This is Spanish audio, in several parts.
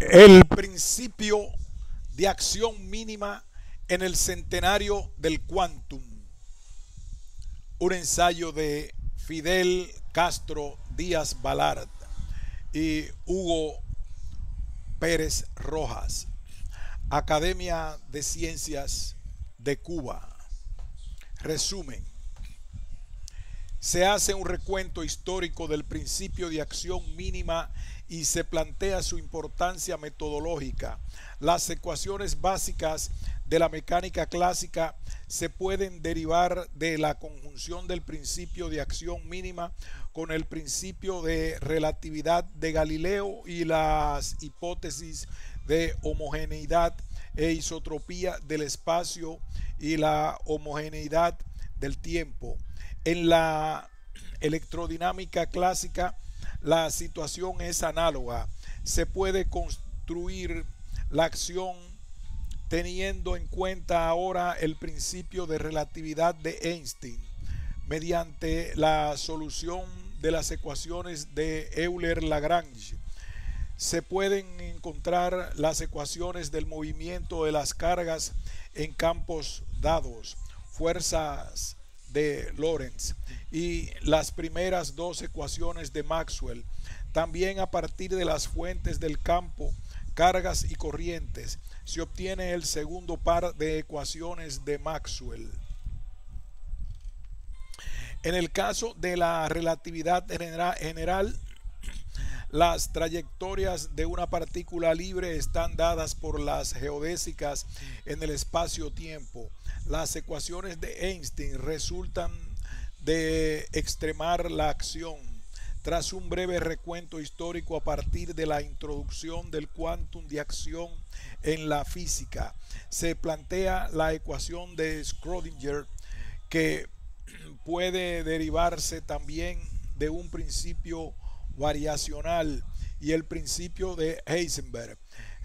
El principio de acción mínima en el centenario del quantum. Un ensayo de Fidel Castro Díaz Balart y Hugo Pérez Rojas, Academia de Ciencias de Cuba. Resumen. Se hace un recuento histórico del principio de acción mínima y se plantea su importancia metodológica. Las ecuaciones básicas de la mecánica clásica se pueden derivar de la conjunción del principio de acción mínima con el principio de relatividad de Galileo y las hipótesis de homogeneidad e isotropía del espacio y la homogeneidad del tiempo. En la electrodinámica clásica, la situación es análoga. Se puede construir la acción teniendo en cuenta ahora el principio de relatividad de Einstein mediante la solución de las ecuaciones de Euler-Lagrange. Se pueden encontrar las ecuaciones del movimiento de las cargas en campos dados, fuerzas de Lorentz y las primeras dos ecuaciones de Maxwell. También a partir de las fuentes del campo, cargas y corrientes, se obtiene el segundo par de ecuaciones de Maxwell. En el caso de la relatividad general, las trayectorias de una partícula libre están dadas por las geodésicas en el espacio-tiempo. Las ecuaciones de Einstein resultan de extremar la acción. Tras un breve recuento histórico a partir de la introducción del quantum de acción en la física, se plantea la ecuación de Schrödinger que puede derivarse también de un principio variacional y el principio de Heisenberg.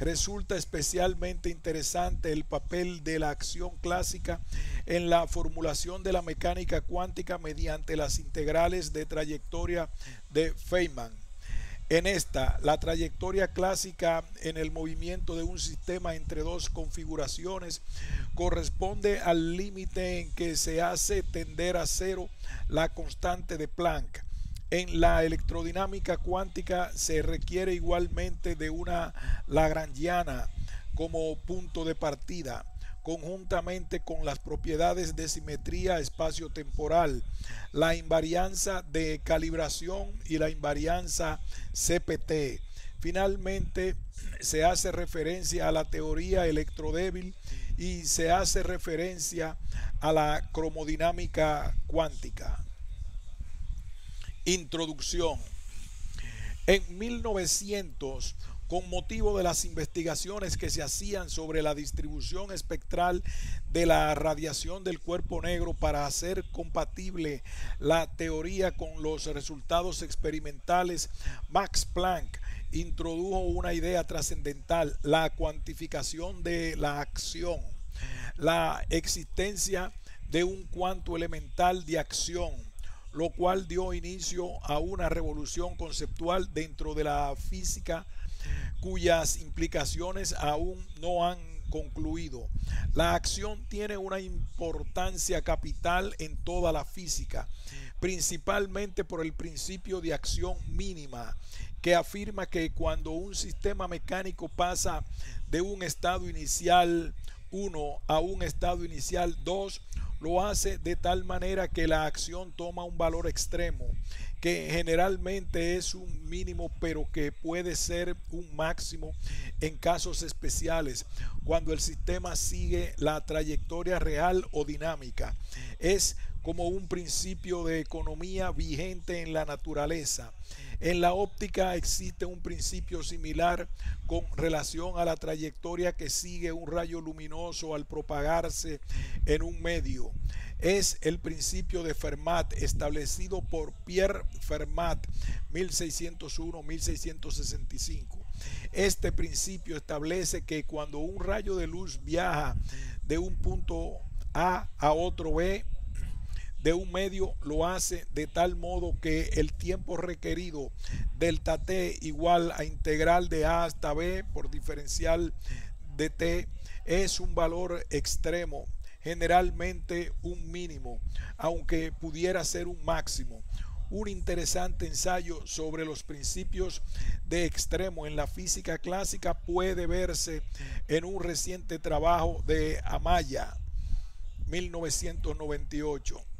Resulta especialmente interesante el papel de la acción clásica en la formulación de la mecánica cuántica mediante las integrales de trayectoria de Feynman. En esta, la trayectoria clásica en el movimiento de un sistema entre dos configuraciones corresponde al límite en que se hace tender a cero la constante de Planck en la electrodinámica cuántica se requiere igualmente de una lagrangiana como punto de partida, conjuntamente con las propiedades de simetría espacio-temporal, la invarianza de calibración y la invarianza CPT. Finalmente, se hace referencia a la teoría electrodébil y se hace referencia a la cromodinámica cuántica. Introducción. En 1900, con motivo de las investigaciones que se hacían sobre la distribución espectral de la radiación del cuerpo negro para hacer compatible la teoría con los resultados experimentales, Max Planck introdujo una idea trascendental, la cuantificación de la acción, la existencia de un cuanto elemental de acción lo cual dio inicio a una revolución conceptual dentro de la física cuyas implicaciones aún no han concluido. La acción tiene una importancia capital en toda la física, principalmente por el principio de acción mínima, que afirma que cuando un sistema mecánico pasa de un estado inicial 1 a un estado inicial 2, lo hace de tal manera que la acción toma un valor extremo, que generalmente es un mínimo, pero que puede ser un máximo en casos especiales, cuando el sistema sigue la trayectoria real o dinámica. Es como un principio de economía vigente en la naturaleza. En la óptica existe un principio similar con relación a la trayectoria que sigue un rayo luminoso al propagarse en un medio. Es el principio de Fermat establecido por Pierre Fermat 1601-1665. Este principio establece que cuando un rayo de luz viaja de un punto A a otro B, de un medio lo hace de tal modo que el tiempo requerido delta t igual a integral de a hasta b por diferencial de t es un valor extremo, generalmente un mínimo, aunque pudiera ser un máximo un interesante ensayo sobre los principios de extremo en la física clásica puede verse en un reciente trabajo de Amaya, 1998.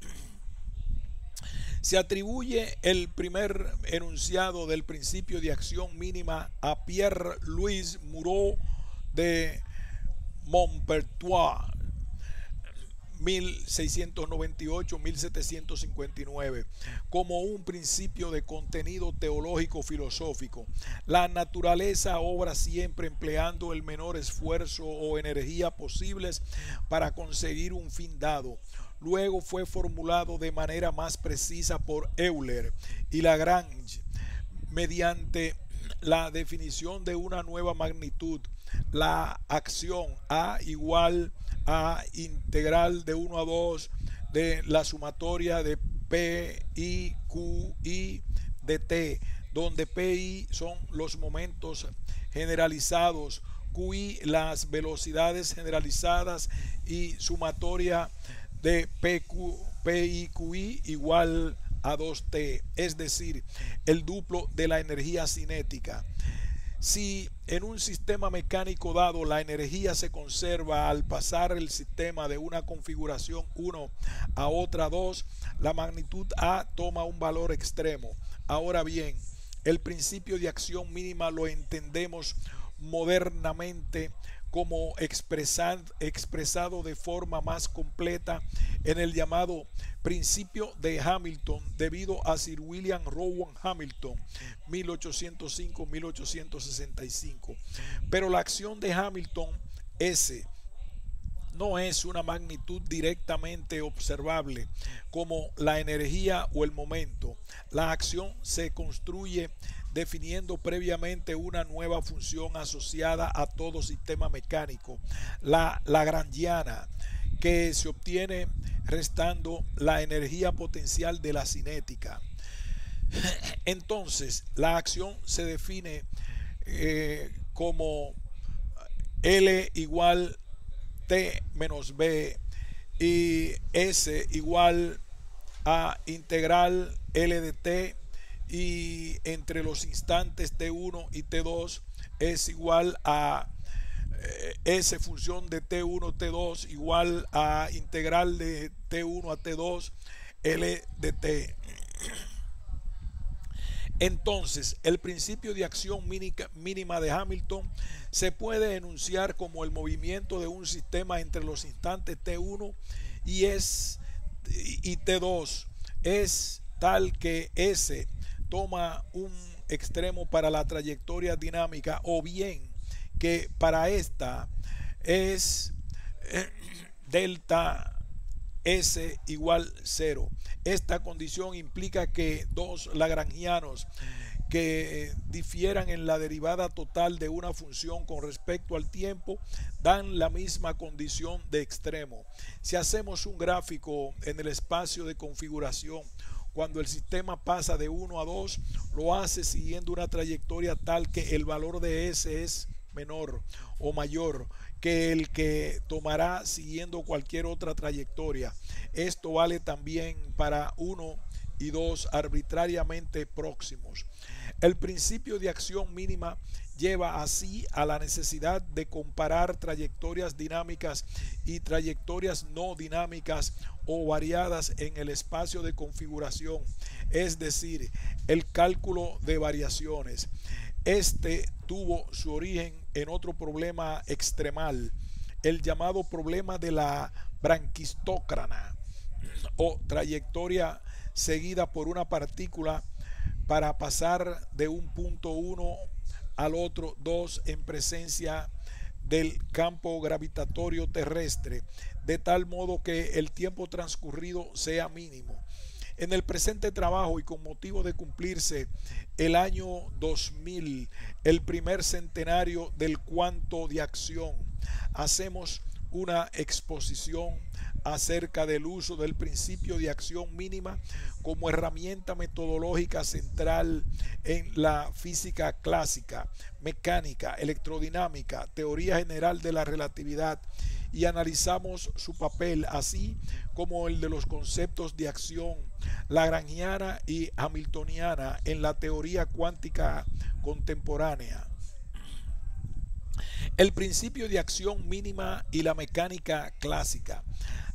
Se atribuye el primer enunciado del principio de acción mínima a Pierre-Louis Moreau de Montpertois 1698-1759 como un principio de contenido teológico filosófico. La naturaleza obra siempre empleando el menor esfuerzo o energía posibles para conseguir un fin dado. Luego fue formulado de manera más precisa por Euler y Lagrange mediante la definición de una nueva magnitud. La acción A igual a integral de 1 a 2 de la sumatoria de P, I, Q, I de T, donde PI son los momentos generalizados, QI las velocidades generalizadas y sumatoria de PQ, PI, QI igual a 2T, es decir, el duplo de la energía cinética. Si en un sistema mecánico dado la energía se conserva al pasar el sistema de una configuración 1 a otra 2, la magnitud A toma un valor extremo. Ahora bien, el principio de acción mínima lo entendemos modernamente como expresado de forma más completa en el llamado principio de Hamilton debido a Sir William Rowan Hamilton 1805-1865. Pero la acción de Hamilton S no es una magnitud directamente observable como la energía o el momento. La acción se construye definiendo previamente una nueva función asociada a todo sistema mecánico, la lagrangiana, que se obtiene restando la energía potencial de la cinética. Entonces, la acción se define eh, como L igual T menos B y S igual a integral L de T y entre los instantes T1 y T2 es igual a eh, S función de T1, T2 igual a integral de T1 a T2 L de T. Entonces, el principio de acción mínima de Hamilton se puede enunciar como el movimiento de un sistema entre los instantes T1 y, es, y T2 es tal que S toma un extremo para la trayectoria dinámica o bien que para esta es eh, delta S igual 0. Esta condición implica que dos lagrangianos que difieran en la derivada total de una función con respecto al tiempo dan la misma condición de extremo. Si hacemos un gráfico en el espacio de configuración cuando el sistema pasa de 1 a 2, lo hace siguiendo una trayectoria tal que el valor de S es menor o mayor que el que tomará siguiendo cualquier otra trayectoria. Esto vale también para 1 y 2 arbitrariamente próximos. El principio de acción mínima lleva así a la necesidad de comparar trayectorias dinámicas y trayectorias no dinámicas o variadas en el espacio de configuración, es decir, el cálculo de variaciones. Este tuvo su origen en otro problema extremal, el llamado problema de la branquistócrana o trayectoria seguida por una partícula para pasar de un punto 1 al otro 2 en presencia del campo gravitatorio terrestre, de tal modo que el tiempo transcurrido sea mínimo. En el presente trabajo y con motivo de cumplirse el año 2000, el primer centenario del cuanto de acción, hacemos una exposición acerca del uso del principio de acción mínima como herramienta metodológica central en la física clásica, mecánica, electrodinámica, teoría general de la relatividad y analizamos su papel así como el de los conceptos de acción lagrangiana y hamiltoniana en la teoría cuántica contemporánea. El principio de acción mínima y la mecánica clásica.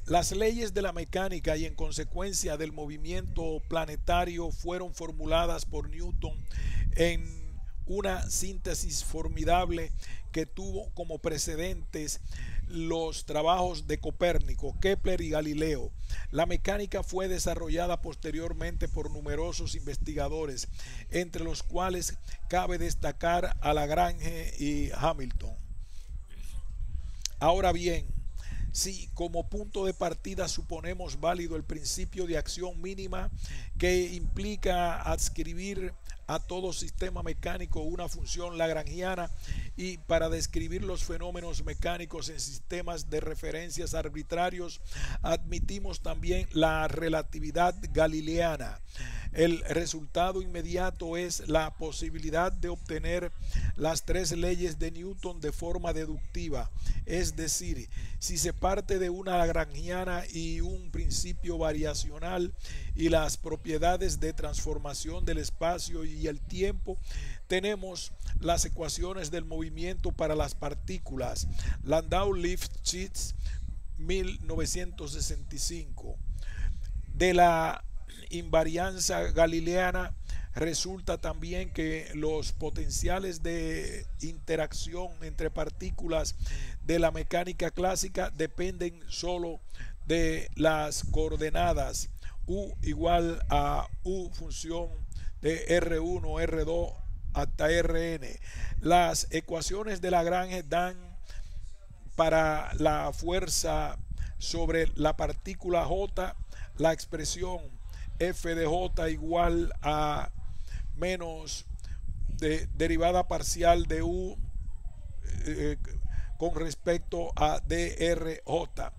Las leyes de la mecánica y en consecuencia del movimiento planetario fueron formuladas por Newton en una síntesis formidable que tuvo como precedentes los trabajos de Copérnico, Kepler y Galileo. La mecánica fue desarrollada posteriormente por numerosos investigadores, entre los cuales cabe destacar a Lagrange y Hamilton. Ahora bien, si como punto de partida suponemos válido el principio de acción mínima que implica adscribir a todo sistema mecánico una función lagrangiana y para describir los fenómenos mecánicos en sistemas de referencias arbitrarios admitimos también la relatividad galileana. El resultado inmediato es la posibilidad de obtener las tres leyes de Newton de forma deductiva, es decir, si se parte de una lagrangiana y un principio variacional y las propiedades de transformación del espacio y el tiempo, tenemos las ecuaciones del movimiento para las partículas. Landau Lifshitz 1965. De la invarianza galileana resulta también que los potenciales de interacción entre partículas de la mecánica clásica dependen solo de las coordenadas u igual a u función de R1, R2 hasta Rn. Las ecuaciones de Lagrange dan para la fuerza sobre la partícula J la expresión f de j igual a menos de derivada parcial de u eh, con respecto a drj.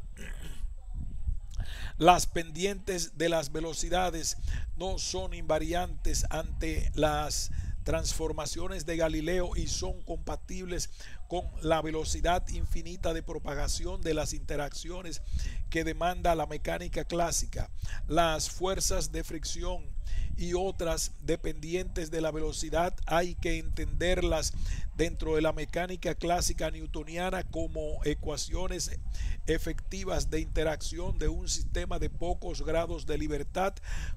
Las pendientes de las velocidades no son invariantes ante las transformaciones de Galileo y son compatibles con la velocidad infinita de propagación de las interacciones que demanda la mecánica clásica. Las fuerzas de fricción y otras dependientes de la velocidad hay que entenderlas dentro de la mecánica clásica newtoniana como ecuaciones efectivas de interacción de un sistema de pocos grados de libertad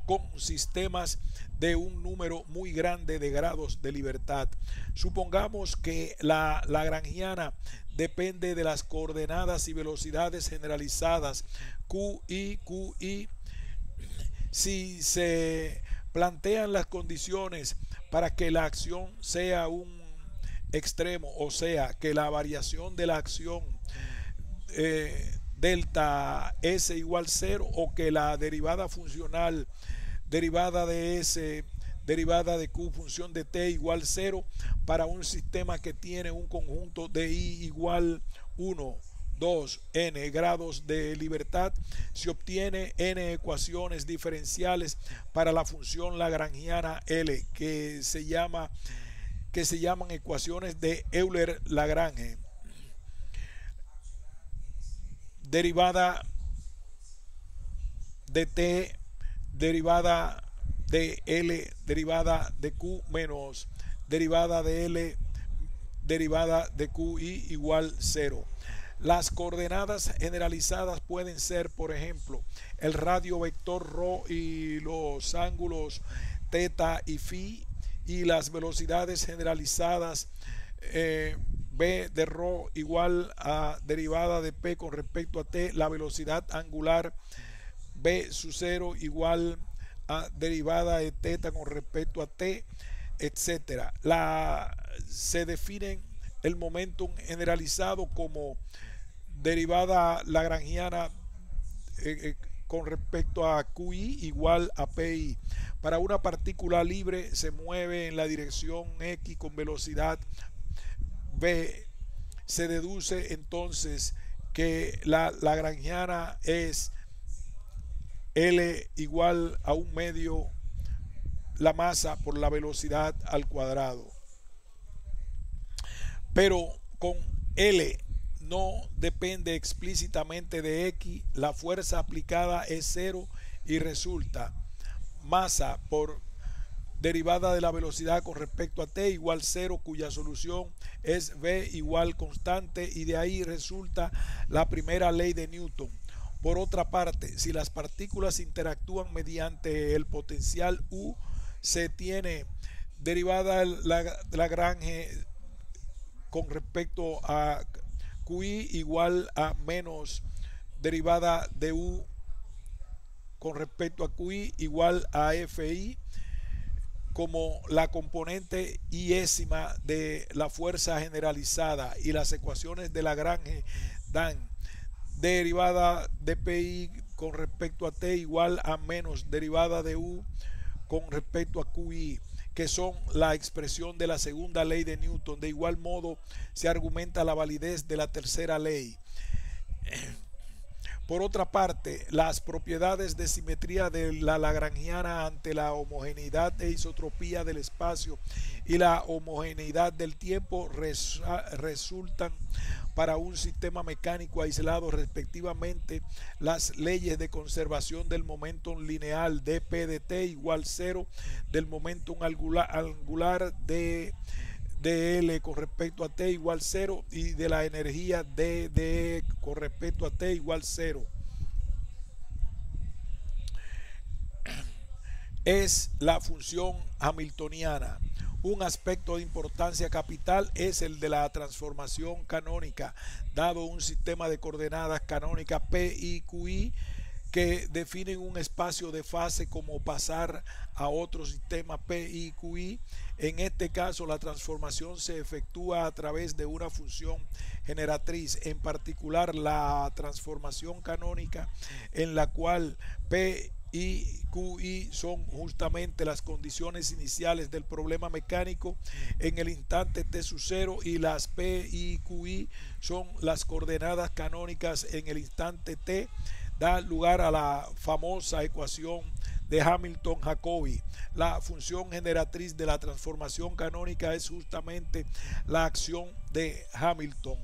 con sistemas de un número muy grande de grados de libertad. Supongamos que la lagrangiana depende de las coordenadas y velocidades generalizadas Q y Q y si se plantean las condiciones para que la acción sea un extremo, o sea, que la variación de la acción eh, delta S igual 0 o que la derivada funcional derivada de S derivada de Q función de T igual 0 para un sistema que tiene un conjunto de I igual 1, 2, n grados de libertad, se obtiene n ecuaciones diferenciales para la función lagrangiana L que se llama que se llaman ecuaciones de Euler-Lagrange. Derivada de T, derivada de L, derivada de Q menos derivada de L, derivada de QI igual 0. Las coordenadas generalizadas pueden ser, por ejemplo, el radio vector ρ y los ángulos teta y phi y las velocidades generalizadas eh, b de ρ igual a derivada de p con respecto a t, la velocidad angular b su 0 igual a derivada de teta con respecto a t, etcétera. La, se definen el momentum generalizado como derivada lagrangiana eh, eh, con respecto a QI igual a PI. Para una partícula libre se mueve en la dirección X con velocidad V. Se deduce entonces que la lagrangiana es L igual a un medio la masa por la velocidad al cuadrado. Pero con L no depende explícitamente de X, la fuerza aplicada es cero y resulta masa por derivada de la velocidad con respecto a t igual cero cuya solución es v igual constante y de ahí resulta la primera ley de Newton. Por otra parte, si las partículas interactúan mediante el potencial U, se tiene derivada la Lagrange con respecto a QI igual a menos derivada de U con respecto a QI igual a FI como la componente iésima de la fuerza generalizada y las ecuaciones de Lagrange dan derivada de PI con respecto a T igual a menos derivada de U con respecto a QI que son la expresión de la segunda ley de Newton. De igual modo se argumenta la validez de la tercera ley. Por otra parte, las propiedades de simetría de la lagrangiana ante la homogeneidad e isotropía del espacio y la homogeneidad del tiempo resultan para un sistema mecánico aislado respectivamente. Las leyes de conservación del momento lineal dp de t igual cero del momento angular, angular de dl con respecto a t igual cero y de la energía d con respecto a t igual cero es la función hamiltoniana un aspecto de importancia capital es el de la transformación canónica, dado un sistema de coordenadas canónicas P y QI que definen un espacio de fase como pasar a otro sistema P y QI. En este caso, la transformación se efectúa a través de una función generatriz, en particular la transformación canónica, en la cual P y QI son justamente las condiciones iniciales del problema mecánico. En el instante T sub 0 y las P y QI son las coordenadas canónicas. En el instante T da lugar a la famosa ecuación de Hamilton-Jacobi. La función generatriz de la transformación canónica es justamente la acción de Hamilton.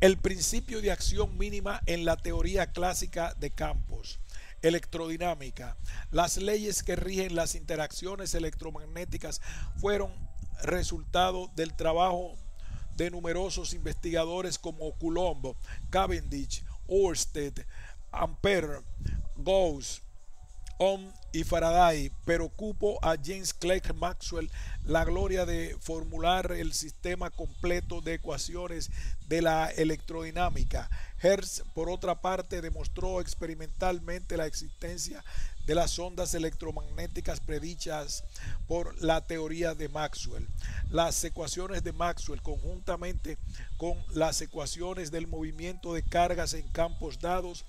El principio de acción mínima en la teoría clásica de campos. Electrodinámica. Las leyes que rigen las interacciones electromagnéticas fueron resultado del trabajo de numerosos investigadores como Coulomb, Cavendish, Oersted, Ampere, Gauss, Ohm y Faraday, pero cupo a James Clerk Maxwell la gloria de formular el sistema completo de ecuaciones de la electrodinámica. Hertz, por otra parte, demostró experimentalmente la existencia de las ondas electromagnéticas predichas por la teoría de Maxwell. Las ecuaciones de Maxwell, conjuntamente con las ecuaciones del movimiento de cargas en campos dados,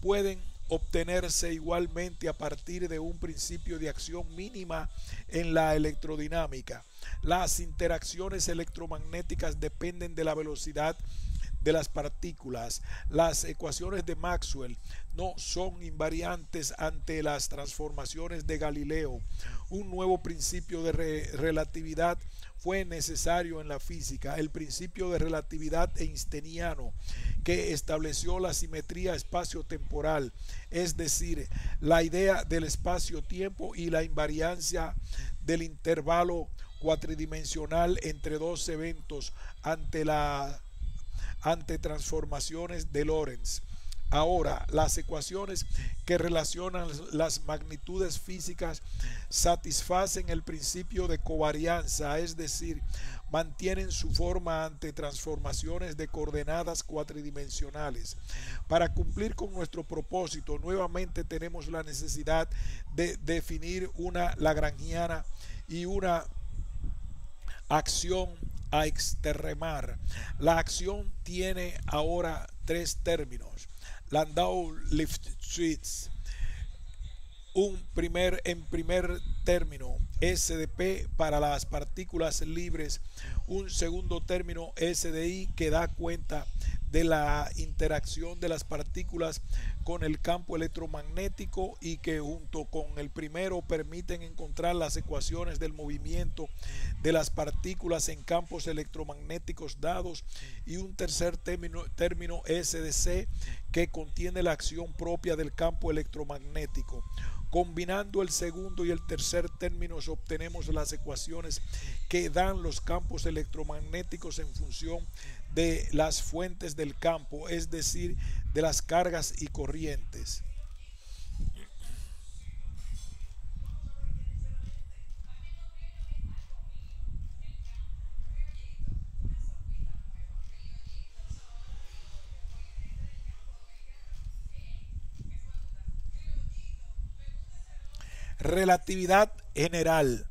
pueden obtenerse igualmente a partir de un principio de acción mínima en la electrodinámica. Las interacciones electromagnéticas dependen de la velocidad de las partículas. Las ecuaciones de Maxwell no son invariantes ante las transformaciones de Galileo. Un nuevo principio de relatividad fue necesario en la física, el principio de relatividad einsteiniano, que estableció la simetría espacio-temporal, es decir, la idea del espacio-tiempo y la invariancia del intervalo cuatridimensional entre dos eventos ante la ante transformaciones de Lorentz. Ahora, las ecuaciones que relacionan las magnitudes físicas satisfacen el principio de covarianza, es decir, mantienen su forma ante transformaciones de coordenadas cuatridimensionales. Para cumplir con nuestro propósito, nuevamente tenemos la necesidad de definir una lagrangiana y una acción a extremar. La acción tiene ahora tres términos Landau Lifshitz. un primer en primer término SDP para las partículas libres, un segundo término SDI que da cuenta de la interacción de las partículas con el campo electromagnético y que junto con el primero permiten encontrar las ecuaciones del movimiento de las partículas en campos electromagnéticos dados y un tercer término, término SDC que contiene la acción propia del campo electromagnético. Combinando el segundo y el tercer términos obtenemos las ecuaciones que dan los campos electromagnéticos en función de las fuentes del campo, es decir, de las cargas y corrientes. Relatividad general.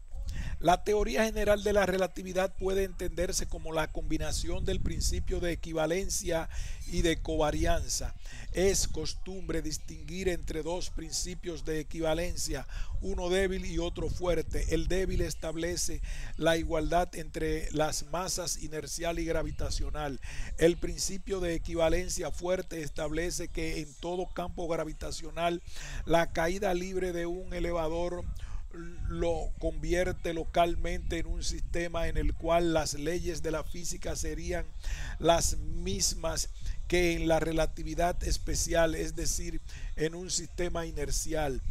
La teoría general de la relatividad puede entenderse como la combinación del principio de equivalencia y de covarianza. Es costumbre distinguir entre dos principios de equivalencia, uno débil y otro fuerte. El débil establece la igualdad entre las masas inercial y gravitacional. El principio de equivalencia fuerte establece que en todo campo gravitacional la caída libre de un elevador lo convierte localmente en un sistema en el cual las leyes de la física serían las mismas que en la relatividad especial, es decir, en un sistema inercial.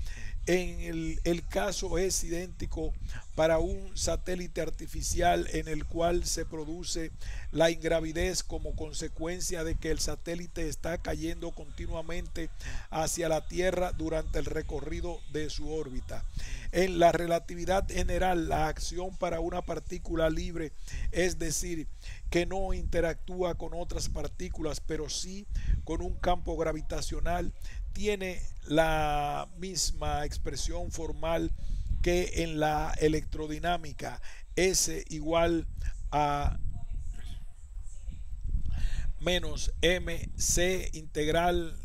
En el, el, caso es idéntico para un satélite artificial en el cual se produce la ingravidez como consecuencia de que el satélite está cayendo continuamente hacia la Tierra durante el recorrido de su órbita. En la relatividad general, la acción para una partícula libre, es decir, que no interactúa con otras partículas, pero sí con un campo gravitacional, tiene la misma expresión formal que en la electrodinámica, S igual a menos mc integral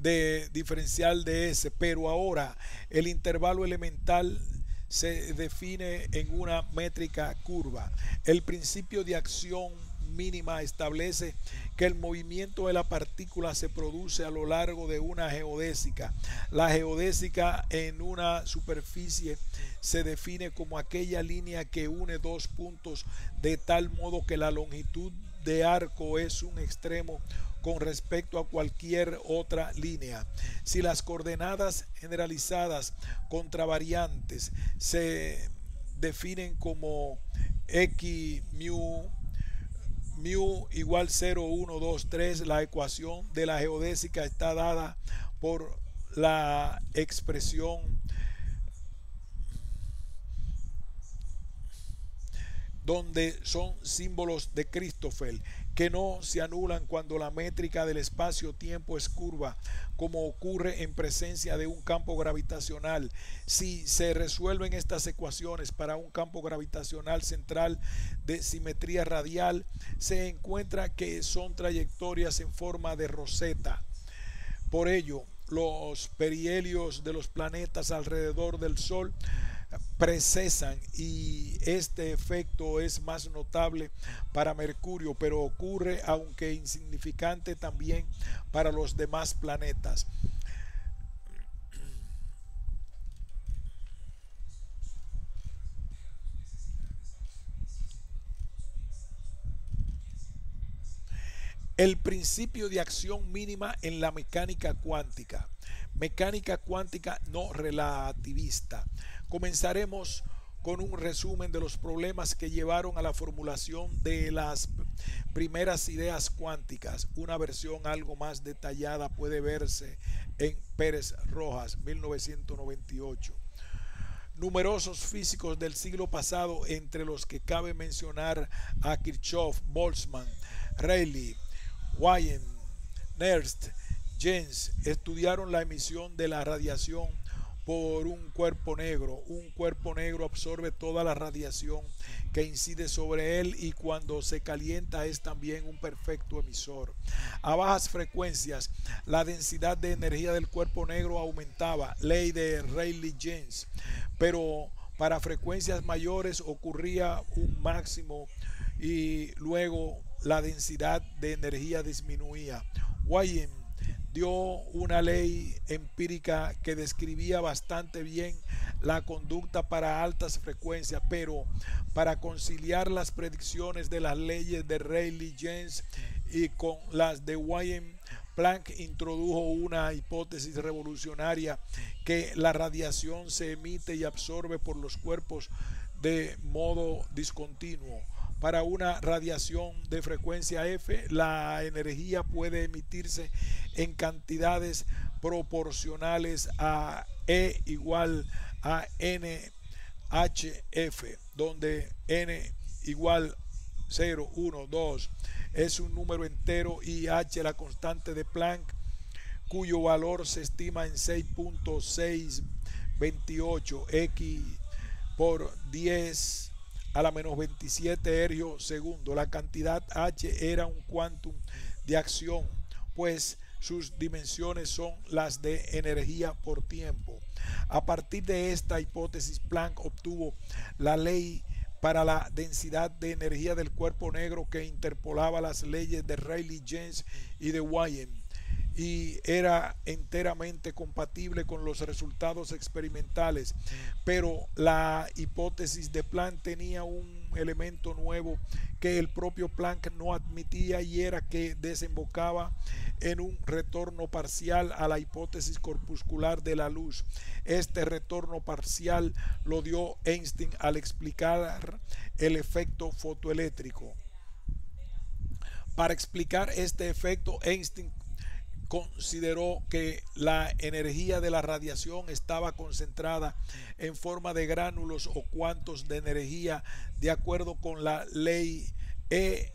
de diferencial de S, pero ahora el intervalo elemental se define en una métrica curva. El principio de acción mínima establece que el movimiento de la partícula se produce a lo largo de una geodésica. La geodésica en una superficie se define como aquella línea que une dos puntos de tal modo que la longitud de arco es un extremo con respecto a cualquier otra línea. Si las coordenadas generalizadas contravariantes se definen como x mu mu igual 0, 1, 2, 3, la ecuación de la geodésica está dada por la expresión donde son símbolos de Christoffel que no se anulan cuando la métrica del espacio-tiempo es curva, como ocurre en presencia de un campo gravitacional. Si se resuelven estas ecuaciones para un campo gravitacional central de simetría radial, se encuentra que son trayectorias en forma de roseta. Por ello, los perihelios de los planetas alrededor del Sol precesan y este efecto es más notable para Mercurio, pero ocurre aunque insignificante también para los demás planetas. El principio de acción mínima en la mecánica cuántica. Mecánica cuántica no relativista. Comenzaremos con un resumen de los problemas que llevaron a la formulación de las primeras ideas cuánticas. Una versión algo más detallada puede verse en Pérez Rojas, 1998. Numerosos físicos del siglo pasado, entre los que cabe mencionar a Kirchhoff, Boltzmann, Rayleigh, Wien, Nernst, Jens, estudiaron la emisión de la radiación por un cuerpo negro. Un cuerpo negro absorbe toda la radiación que incide sobre él y cuando se calienta es también un perfecto emisor. A bajas frecuencias, la densidad de energía del cuerpo negro aumentaba, ley de Rayleigh-Jeans, pero para frecuencias mayores ocurría un máximo y luego la densidad de energía disminuía. Wayne dio una ley empírica que describía bastante bien la conducta para altas frecuencias, pero para conciliar las predicciones de las leyes de Rayleigh-Jeans y con las de Wayne, Planck introdujo una hipótesis revolucionaria que la radiación se emite y absorbe por los cuerpos de modo discontinuo. Para una radiación de frecuencia F, la energía puede emitirse en cantidades proporcionales a E igual a NHF, donde N igual 0, 1, 2 es un número entero y H la constante de Planck, cuyo valor se estima en 6.628 X por 10 a la menos 27 ergio segundo. La cantidad h era un quantum de acción, pues sus dimensiones son las de energía por tiempo. A partir de esta hipótesis, Planck obtuvo la ley para la densidad de energía del cuerpo negro que interpolaba las leyes de Rayleigh-Jeans y de Wien y era enteramente compatible con los resultados experimentales, pero la hipótesis de Planck tenía un elemento nuevo que el propio Planck no admitía y era que desembocaba en un retorno parcial a la hipótesis corpuscular de la luz. Este retorno parcial lo dio Einstein al explicar el efecto fotoeléctrico. Para explicar este efecto, Einstein consideró que la energía de la radiación estaba concentrada en forma de gránulos o cuantos de energía de acuerdo con la ley E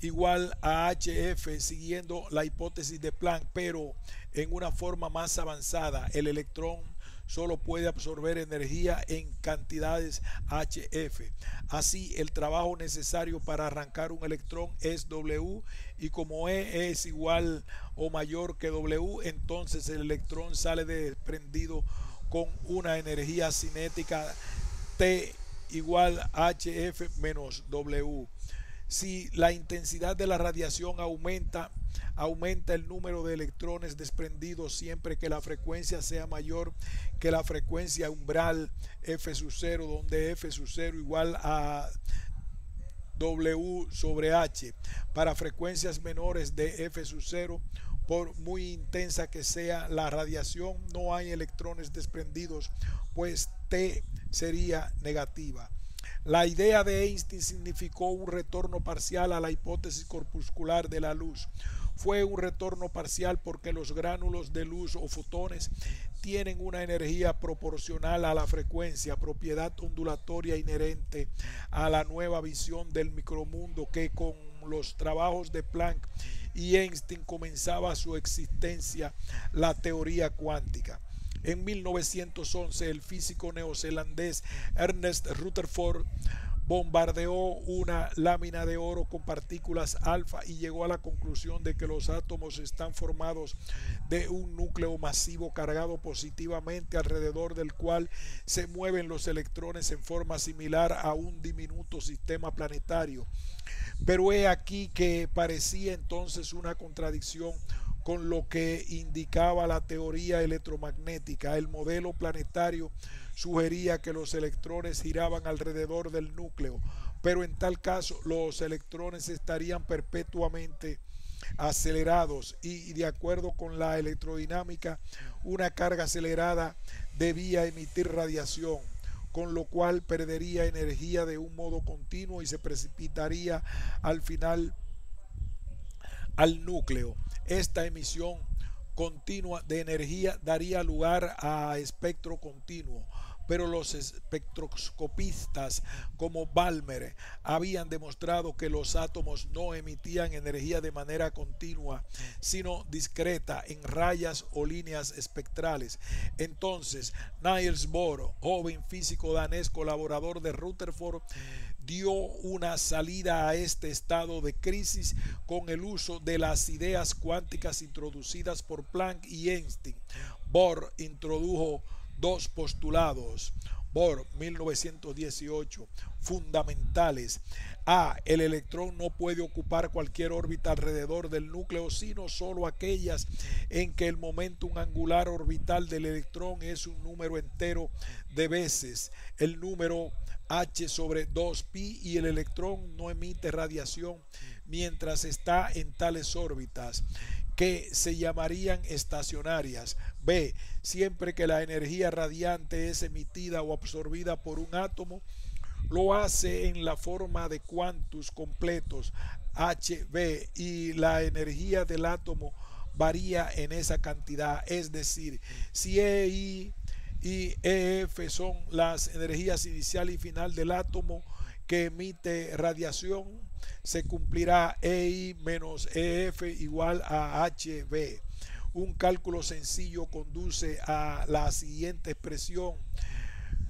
igual a HF siguiendo la hipótesis de Planck, pero en una forma más avanzada. El electrón solo puede absorber energía en cantidades HF. Así, el trabajo necesario para arrancar un electrón es W y como E es igual o mayor que W, entonces el electrón sale desprendido con una energía cinética T igual HF menos W. Si la intensidad de la radiación aumenta, aumenta el número de electrones desprendidos siempre que la frecuencia sea mayor que la frecuencia umbral F sub 0, donde F sub 0 igual a W sobre H. Para frecuencias menores de F sub 0, por muy intensa que sea la radiación, no hay electrones desprendidos, pues T sería negativa. La idea de Einstein significó un retorno parcial a la hipótesis corpuscular de la luz. Fue un retorno parcial porque los gránulos de luz o fotones tienen una energía proporcional a la frecuencia, propiedad ondulatoria inherente a la nueva visión del micromundo que con los trabajos de Planck y Einstein comenzaba su existencia la teoría cuántica. En 1911, el físico neozelandés Ernest Rutherford bombardeó una lámina de oro con partículas alfa y llegó a la conclusión de que los átomos están formados de un núcleo masivo cargado positivamente alrededor del cual se mueven los electrones en forma similar a un diminuto sistema planetario. Pero he aquí que parecía entonces una contradicción con lo que indicaba la teoría electromagnética. El modelo planetario sugería que los electrones giraban alrededor del núcleo, pero en tal caso los electrones estarían perpetuamente acelerados y de acuerdo con la electrodinámica, una carga acelerada debía emitir radiación, con lo cual perdería energía de un modo continuo y se precipitaría al final al núcleo. Esta emisión continua de energía daría lugar a espectro continuo. pero los espectroscopistas como Balmer habían demostrado que los átomos no emitían energía de manera continua, sino discreta en rayas o líneas espectrales. Entonces, Niels Bohr, joven físico danés colaborador de Rutherford, dio una salida a este estado de crisis con el uso de las ideas cuánticas introducidas por Planck y Einstein. Bohr introdujo dos postulados. Bohr 1918 fundamentales. A. El electrón no puede ocupar cualquier órbita alrededor del núcleo, sino solo aquellas en que el momento angular orbital del electrón es un número entero de veces el número h sobre 2pi y el electrón no emite radiación mientras está en tales órbitas que se llamarían estacionarias. B. Siempre que la energía radiante es emitida o absorbida por un átomo, lo hace en la forma de cuantos completos HB y la energía del átomo varía en esa cantidad. Es decir, si EI y EF son las energías inicial y final del átomo que emite radiación, se cumplirá EI menos EF igual a HB. Un cálculo sencillo conduce a la siguiente expresión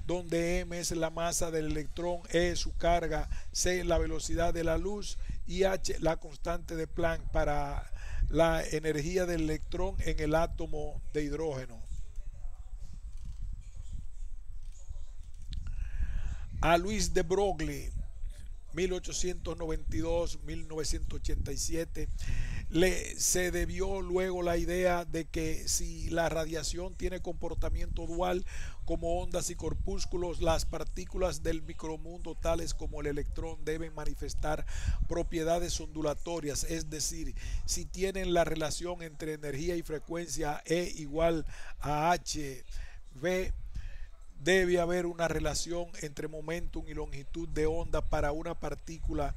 donde m es la masa del electrón, e su carga, c la velocidad de la luz y h la constante de Planck para la energía del electrón en el átomo de hidrógeno. A Luis de Broglie 1892-1987, le, se debió luego la idea de que si la radiación tiene comportamiento dual como ondas y corpúsculos, las partículas del micromundo tales como el electrón deben manifestar propiedades ondulatorias, es decir, si tienen la relación entre energía y frecuencia E igual a h v debe haber una relación entre momentum y longitud de onda para una partícula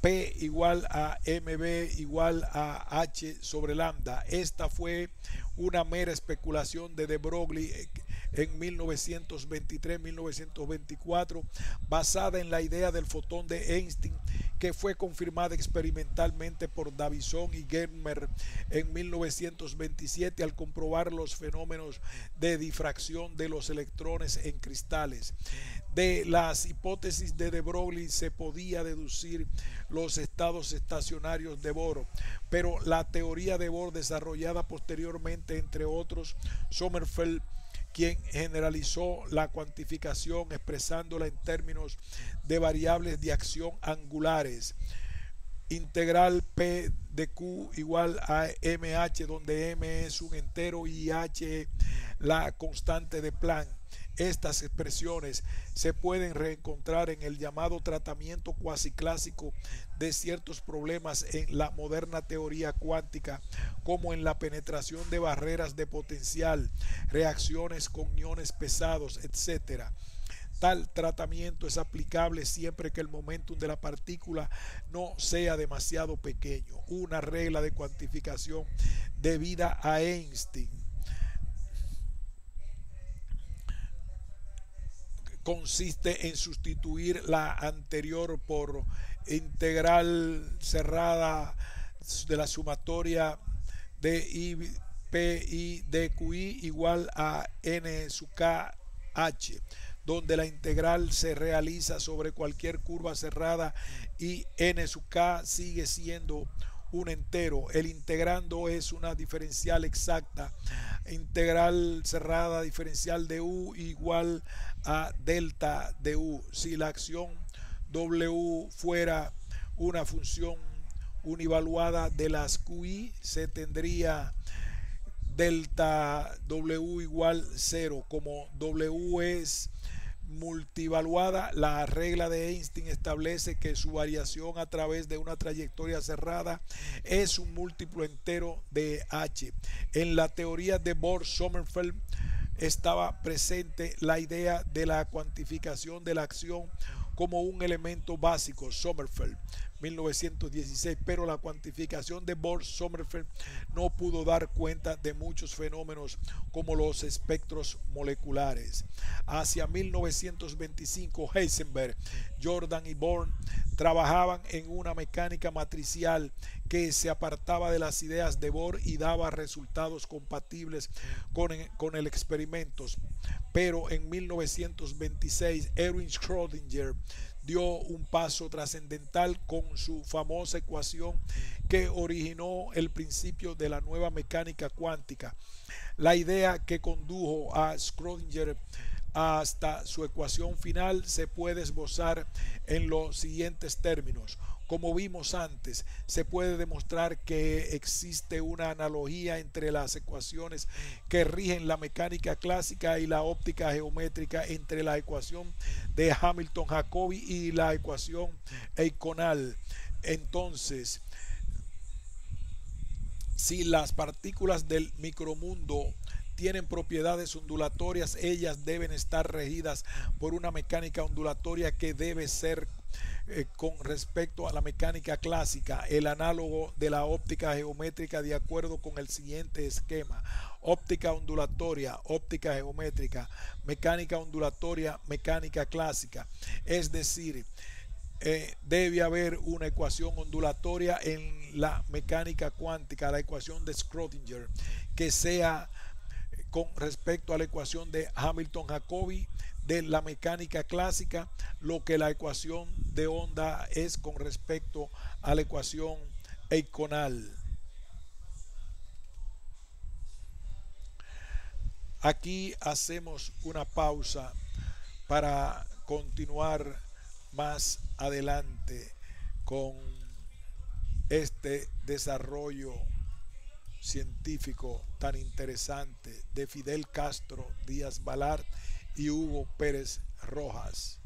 P igual a mb igual a h sobre lambda. Esta fue una mera especulación de De Broglie en 1923-1924 basada en la idea del fotón de Einstein que fue confirmada experimentalmente por Davison y Germer en 1927 al comprobar los fenómenos de difracción de los electrones en cristales. De las hipótesis de De Broglie se podía deducir los estados estacionarios de Bohr, pero la teoría de Bohr desarrollada posteriormente entre otros Sommerfeld quien generalizó la cuantificación expresándola en términos de variables de acción angulares. Integral P de Q igual a MH, donde M es un entero y H la constante de Planck. Estas expresiones se pueden reencontrar en el llamado tratamiento cuasi clásico de ciertos problemas en la moderna teoría cuántica, como en la penetración de barreras de potencial, reacciones con iones pesados, etc. Tal tratamiento es aplicable siempre que el momentum de la partícula no sea demasiado pequeño. Una regla de cuantificación debida a Einstein consiste en sustituir la anterior por integral cerrada de la sumatoria de I, P, I, D, QI igual a N su K, H, donde la integral se realiza sobre cualquier curva cerrada y N su K sigue siendo un entero. El integrando es una diferencial exacta. Integral cerrada diferencial de U igual a delta de U. Si la acción W fuera una función univaluada de las QI, se tendría delta W igual 0. Como W es multivaluada, la regla de Einstein establece que su variación a través de una trayectoria cerrada es un múltiplo entero de h. En la teoría de Bohr-Sommerfeld estaba presente la idea de la cuantificación de la acción como un elemento básico, Sommerfeld 1916, pero la cuantificación de Bohr-Sommerfeld no pudo dar cuenta de muchos fenómenos como los espectros moleculares. Hacia 1925, Heisenberg, Jordan y Bohr trabajaban en una mecánica matricial que se apartaba de las ideas de Bohr y daba resultados compatibles con, con el experimento. Pero en 1926, Erwin Schrödinger dio un paso trascendental con su famosa ecuación que originó el principio de la nueva mecánica cuántica. La idea que condujo a Schrödinger hasta su ecuación final se puede esbozar en los siguientes términos. Como vimos antes, se puede demostrar que existe una analogía entre las ecuaciones que rigen la mecánica clásica y la óptica geométrica entre la ecuación de Hamilton-Jacobi y la ecuación eikonal. Entonces, si las partículas del micromundo tienen propiedades ondulatorias, ellas deben estar regidas por una mecánica ondulatoria que debe ser eh, con respecto a la mecánica clásica, el análogo de la óptica geométrica de acuerdo con el siguiente esquema. Óptica ondulatoria, óptica geométrica, mecánica ondulatoria, mecánica clásica. Es decir, eh, debe haber una ecuación ondulatoria en la mecánica cuántica, la ecuación de Schrödinger, que sea con respecto a la ecuación de Hamilton-Jacobi de la mecánica clásica lo que la ecuación de onda es con respecto a la ecuación eikonal. Aquí hacemos una pausa para continuar más adelante con este desarrollo científico tan interesante de Fidel Castro Díaz Balart y Hugo Pérez Rojas.